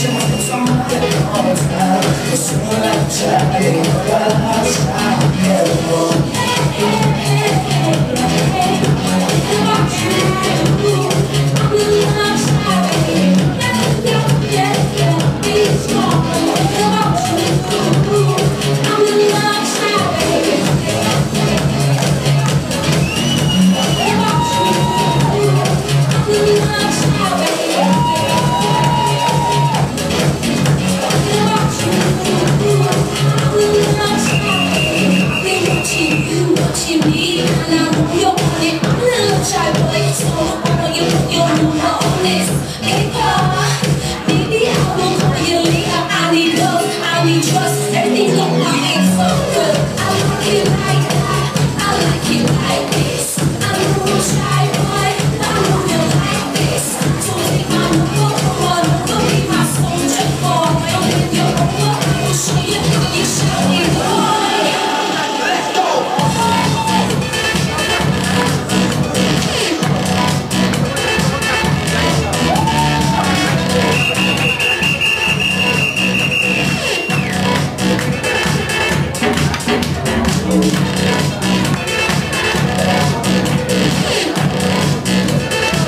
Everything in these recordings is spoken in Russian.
I'm Shine some light on time, so I try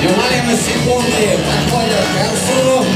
Внимание на секунды подходят к концу.